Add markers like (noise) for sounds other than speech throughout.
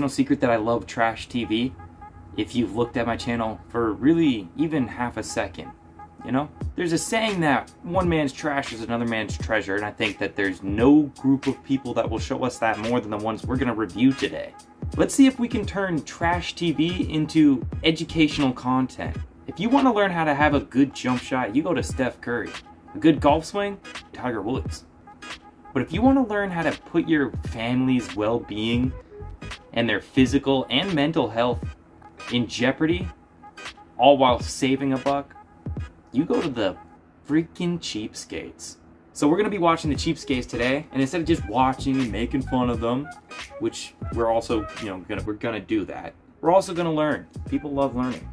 no secret that I love trash TV. If you've looked at my channel for really even half a second, you know? There's a saying that one man's trash is another man's treasure, and I think that there's no group of people that will show us that more than the ones we're gonna review today. Let's see if we can turn trash TV into educational content. If you wanna learn how to have a good jump shot, you go to Steph Curry. A good golf swing, Tiger Woods. But if you wanna learn how to put your family's well-being and their physical and mental health in jeopardy, all while saving a buck, you go to the freaking cheapskates. So we're gonna be watching the cheapskates today, and instead of just watching and making fun of them, which we're also, you know, gonna we're gonna do that. We're also gonna learn. People love learning.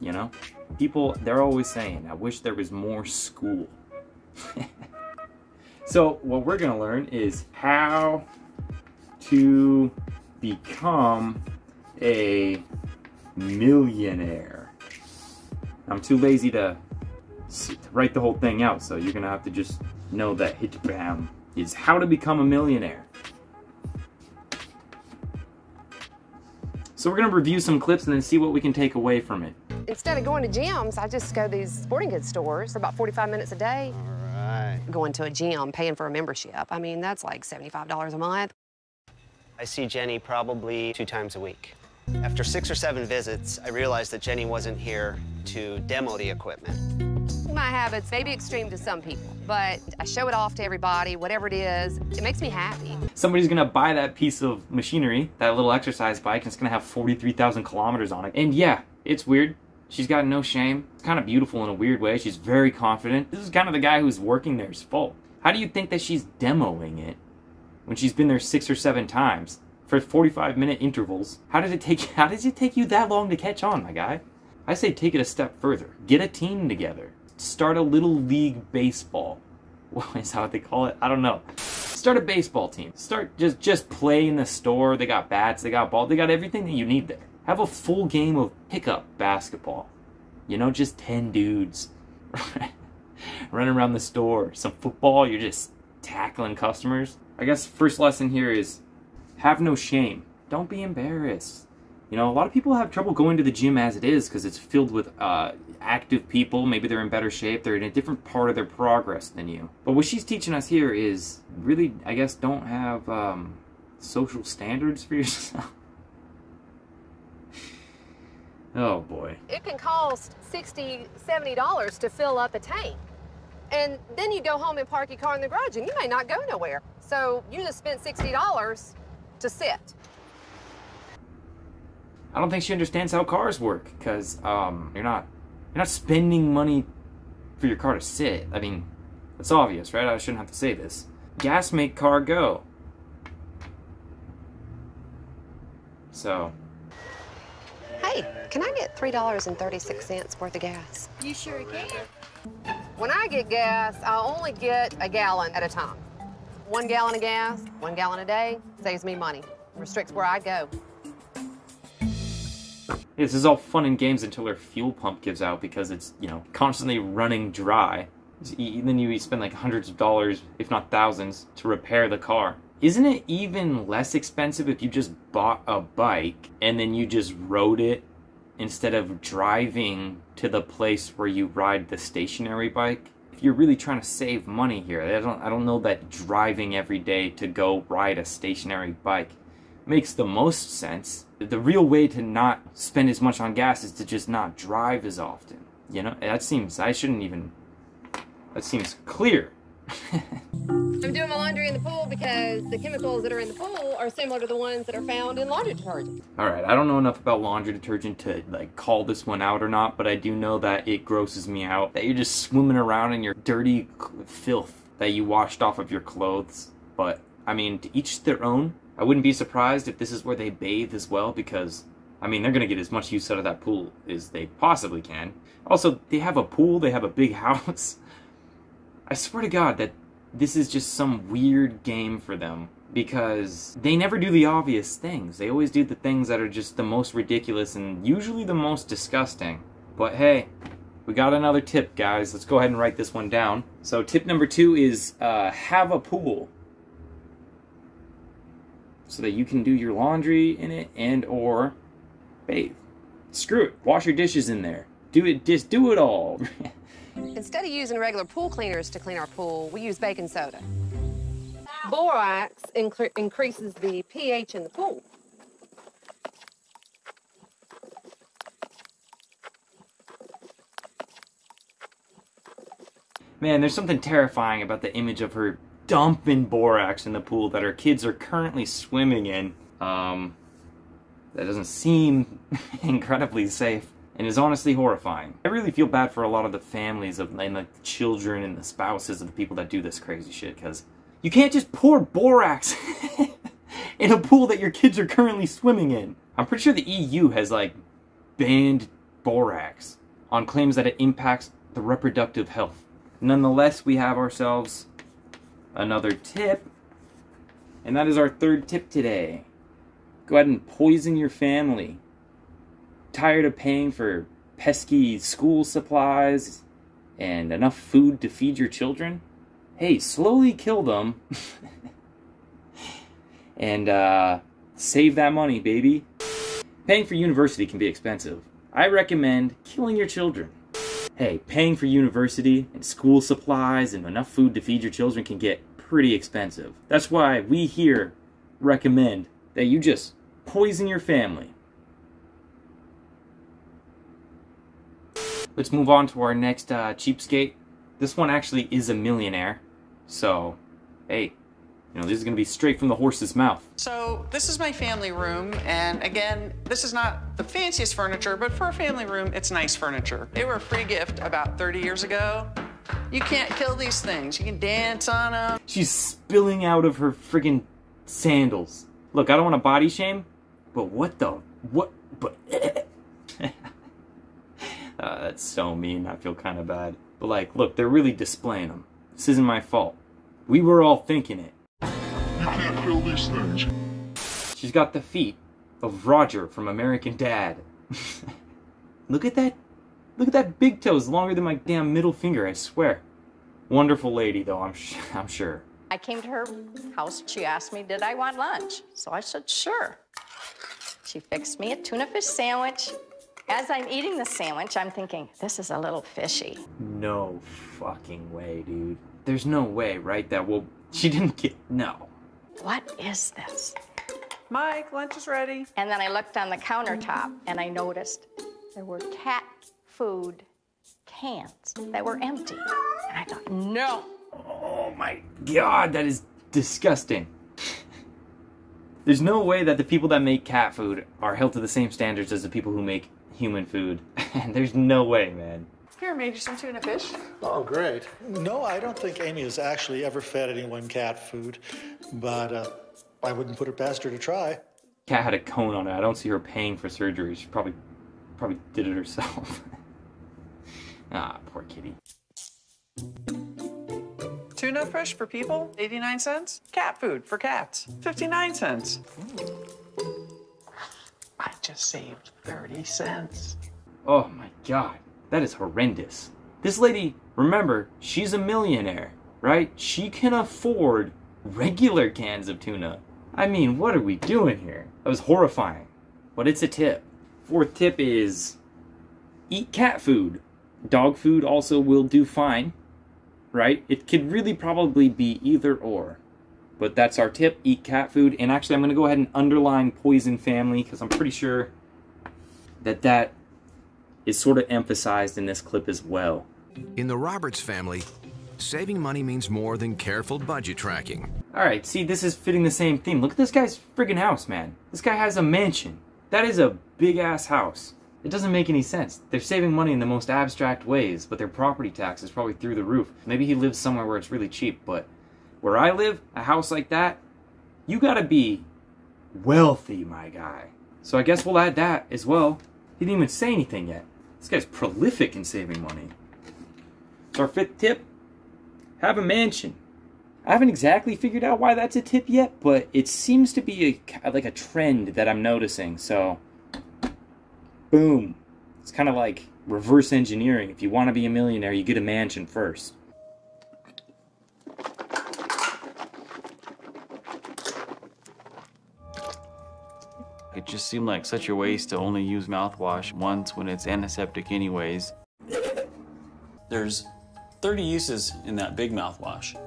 You know? People they're always saying, I wish there was more school. (laughs) so what we're gonna learn is how to become a millionaire. I'm too lazy to write the whole thing out, so you're gonna have to just know that hit bam is how to become a millionaire. So we're gonna review some clips and then see what we can take away from it. Instead of going to gyms, I just go to these sporting goods stores for about 45 minutes a day. All right. Going to a gym, paying for a membership. I mean, that's like $75 a month. I see Jenny probably two times a week. After six or seven visits, I realized that Jenny wasn't here to demo the equipment. My habits may be extreme to some people, but I show it off to everybody, whatever it is. It makes me happy. Somebody's gonna buy that piece of machinery, that little exercise bike, and it's gonna have 43,000 kilometers on it. And yeah, it's weird. She's got no shame. It's kind of beautiful in a weird way. She's very confident. This is kind of the guy who's working there's fault. How do you think that she's demoing it when she's been there six or seven times for 45 minute intervals? How did it take (laughs) how did it take you that long to catch on, my guy? I say take it a step further. Get a team together. Start a little league baseball. (laughs) Is that what they call it? I don't know. Start a baseball team. Start just just play in the store. They got bats, they got ball, they got everything that you need there. Have a full game of pickup basketball. You know, just 10 dudes (laughs) running around the store. Some football, you're just tackling customers. I guess first lesson here is have no shame. Don't be embarrassed. You know, a lot of people have trouble going to the gym as it is because it's filled with uh, active people. Maybe they're in better shape. They're in a different part of their progress than you. But what she's teaching us here is really, I guess, don't have um, social standards for (laughs) yourself. oh boy. It can cost $60, $70 to fill up a tank. And then you go home and park your car in the garage and you may not go nowhere. So you just spent $60 to sit. I don't think she understands how cars work because um, you're not you're not spending money for your car to sit. I mean, that's obvious, right? I shouldn't have to say this. Gas make car go. So, Hey, can I get $3.36 worth of gas? You sure can. When I get gas, I only get a gallon at a time. One gallon of gas, one gallon a day, saves me money. Restricts where I go. this is all fun and games until her fuel pump gives out because it's, you know, constantly running dry. Then you spend like hundreds of dollars, if not thousands, to repair the car. Isn't it even less expensive if you just bought a bike and then you just rode it instead of driving to the place where you ride the stationary bike? If you're really trying to save money here, I don't, I don't know that driving every day to go ride a stationary bike makes the most sense. The real way to not spend as much on gas is to just not drive as often. You know, that seems, I shouldn't even, that seems clear. (laughs) I'm doing my laundry in the pool because the chemicals that are in the pool are similar to the ones that are found in laundry detergent. All right, I don't know enough about laundry detergent to like call this one out or not, but I do know that it grosses me out that you're just swimming around in your dirty filth that you washed off of your clothes. But I mean, to each their own. I wouldn't be surprised if this is where they bathe as well because I mean, they're going to get as much use out of that pool as they possibly can. Also, they have a pool, they have a big (laughs) house. I swear to God that this is just some weird game for them because they never do the obvious things. They always do the things that are just the most ridiculous and usually the most disgusting. But hey, we got another tip, guys. Let's go ahead and write this one down. So tip number two is uh, have a pool. so that you can do your laundry in it and or bathe. Screw it. Wash your dishes in there. Do it. Just do it all. (laughs) Instead of using regular pool cleaners to clean our pool, we use baking soda. Borax incre- increases the pH in the pool. Man, there's something terrifying about the image of her dumping borax in the pool that her kids are currently swimming in. Um, that doesn't seem (laughs) incredibly safe and is honestly horrifying. I really feel bad for a lot of the families of and the children and the spouses of the people that do this crazy shit because you can't just pour borax (laughs) in a pool that your kids are currently swimming in. I'm pretty sure the EU has like banned borax on claims that it impacts the reproductive health. Nonetheless, we have ourselves another tip, and that is our third tip today. Go ahead and poison your family. Tired of paying for pesky school supplies and enough food to feed your children? Hey, slowly kill them (laughs) and uh, save that money, baby. Paying for university can be expensive. I recommend killing your children. Hey, paying for university and school supplies and enough food to feed your children can get pretty expensive. That's why we here recommend that you just poison your family. Let's move on to our next uh, cheapskate. This one actually is a millionaire. So, hey, you know, this is going to be straight from the horse's mouth. So this is my family room, and again, this is not the fanciest furniture, but for a family room, it's nice furniture. They were a free gift about 30 years ago. You can't kill these things. You can dance on them. She's spilling out of her friggin' sandals. Look, I don't want to body shame, but what the what? But (laughs) Uh, that's so mean. I feel kind of bad. But like, look, they're really displaying them. This isn't my fault. We were all thinking it. You can't kill these things. She's got the feet of Roger from American Dad. (laughs) Look at that. Look at that big toe. It's longer than my damn middle finger, I swear. Wonderful lady, though, I'm, sh- (laughs) I'm sure. I came to her house. She asked me, Did I want lunch? So I said, Sure. She fixed me a tuna fish sandwich. As I'm eating the sandwich, I'm thinking, This is a little fishy. No fucking way, dude. There's no way, right? That will. She didn't get. No. What is this? Mike, lunch is ready. And then I looked on the countertop and I noticed there were cat food cans that were empty. And I thought, No. Oh my god, that is disgusting. There's no way that the people that make cat food are held to the same standards as the people who make human food. (laughs) And there's no way, man. Here, made you some tuna fish. Oh, great. No, I don't think Amy has actually ever fed anyone cat food, but uh, I wouldn't put it past her to try. Cat had a cone on it. I don't see her paying for surgery. She probably probably did it herself. (laughs) ah, poor kitty. Tuna fish for people, 89 cents. Cat food for cats, 59 cents. I just saved 30 cents. Oh my god, that is horrendous. This lady, remember, she's a millionaire, right? She can afford regular cans of tuna. I mean, what are we doing here? That was horrifying. But it's a tip. Fourth tip is eat cat food. Dog food also will do fine, right? It could really probably be either or. But that's our tip eat cat food. And actually, I'm going to go ahead and underline poison family because I'm pretty sure that that is sort of emphasized in this clip as well. In the Roberts family, saving money means more than careful budget tracking. All right, see, this is fitting the same theme. Look at this guy's friggin' house, man. This guy has a mansion. That is a big ass house. It doesn't make any sense. They're saving money in the most abstract ways, but their property tax is probably through the roof. Maybe he lives somewhere where it's really cheap, but where I live, a house like that, you gotta be wealthy, my guy. So I guess we'll add that as well. He didn't even say anything yet. This guy's prolific in saving money. So our fifth tip, have a mansion. I haven't exactly figured out why that's a tip yet, but it seems to be a, like a trend that I'm noticing. So, boom. It's kind of like reverse engineering. If you want to be a millionaire, you get a mansion first. It just seemed like such a waste to only use mouthwash once when it's antiseptic anyways. There's 30 uses in that big mouthwash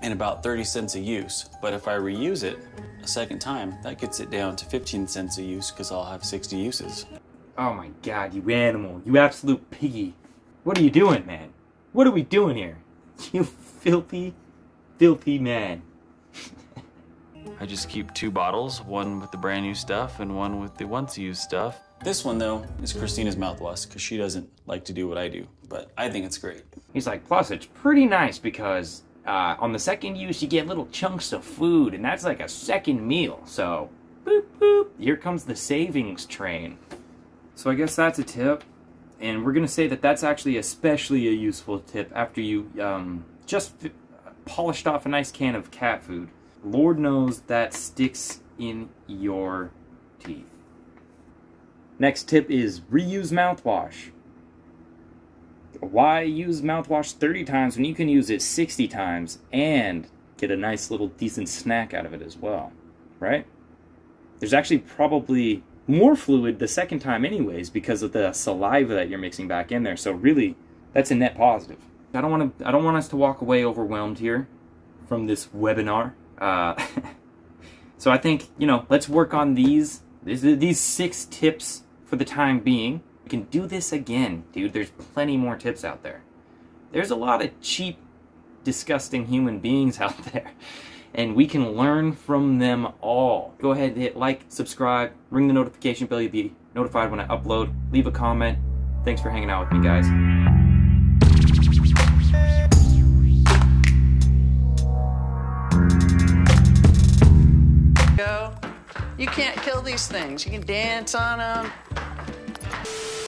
and about 30 cents a use. But if I reuse it a second time, that gets it down to 15 cents a use because I'll have 60 uses. Oh my god, you animal. You absolute piggy. What are you doing, man? What are we doing here? (laughs) You filthy, filthy man. (laughs) I just keep two bottles, one with the brand new stuff and one with the once used stuff. This one, though, is Christina's mouthwash because she doesn't like to do what I do, but I think it's great. He's like, plus it's pretty nice because uh, on the second use you get little chunks of food, and that's like a second meal. So, boop boop, here comes the savings train. So I guess that's a tip, and we're gonna say that that's actually especially a useful tip after you um, just f- polished off a nice can of cat food. Lord knows that sticks in your teeth. Next tip is reuse mouthwash. Why use mouthwash 30 times when you can use it 60 times and get a nice little decent snack out of it as well, right? There's actually probably more fluid the second time anyways because of the saliva that you're mixing back in there. So really, that's a net positive. I don't want to I don't want us to walk away overwhelmed here from this webinar. Uh, (laughs) so I think, you know, let's work on these these six tips for the time being. We can do this again, dude. There's plenty more tips out there. There's a lot of cheap, disgusting human (laughs) beings out there, and we can learn from them all. Go ahead, and hit like, subscribe, ring the notification bell. You'll be notified when I upload. Leave a comment. Thanks for hanging out with me, guys. You can't kill these things. You can dance on them,